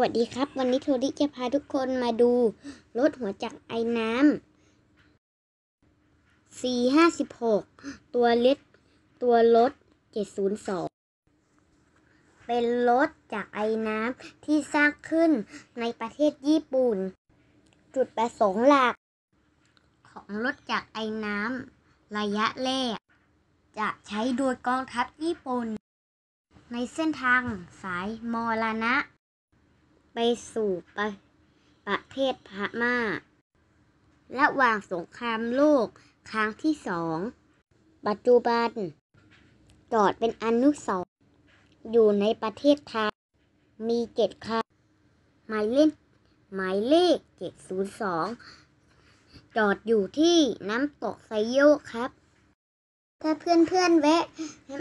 วัสดีครับ วันนี้โทริจะพาทุกคนมาดูรถหัวจักรไอ้น้ำ C56 ตัวเล็กตัวรถ 702 เป็นรถจากไอ้น้ำที่สร้างขึ้นในประเทศญี่ปุ่น จุดประสงค์หลัก ของรถจากไอ้น้ำระยะแรก จะใช้โดยกองทัพญี่ปุ่น ในเส้นทางสายมรณะ สู่ประประเทศพม่า ระหว่างสงครามโลกครั้งที่สอง ปัจจุบัน จอดเป็นอนุสรณ์อยู่ในประเทศไทย มีเจ็ดคันหมายเลขหมายเลขเจ็ดศูนย์สองจอดอยู่ที่น้ำตกไซโยกครับ ถ้าเพื่อนเพื่อนๆแวะ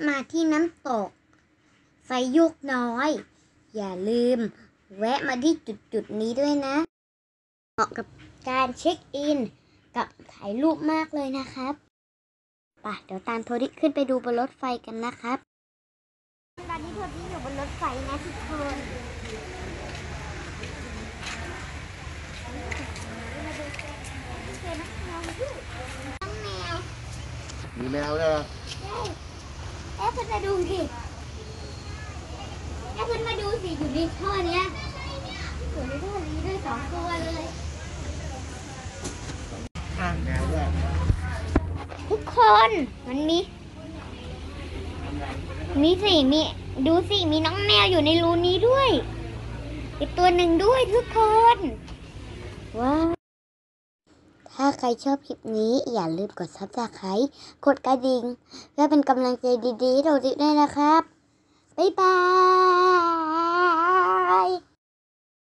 มาที่น้ำตกไซโยกน้อย อย่าลืม แวะมาที่จุดจุดๆนี้ด้วยนะ เหมาะกับการเช็คอิน กับถ่ายรูปมากเลยนะครับไป่ะเดี๋ยวตามโทริขึ้นไปดูบนรถไฟกันนะครับ ตอนนี้โทริอยู่บนรถไฟนะทุกคนน้องแมวมีแมวด้วยเหรอเอ๊ะคุณมาดูสิเอ๊ะคุณ มาดูสิอยู่ในท่อเนี้ยอยู่ในท่อนี้ด้วยสองตัวเลยแมวด้วยทุกคนมันมี มีสิมีดูสิมีน้องแมวอยู่ในรูนี้ด้วย อีกตัวหนึ่งด้วยทุกคนว้าวถ้าใครชอบคลิปนี้อย่าลืมกด subscribe กดกระดิ่งเพื่อเป็นกำลังใจดีๆให้เราด้วยนะครับ บ๊ายบาย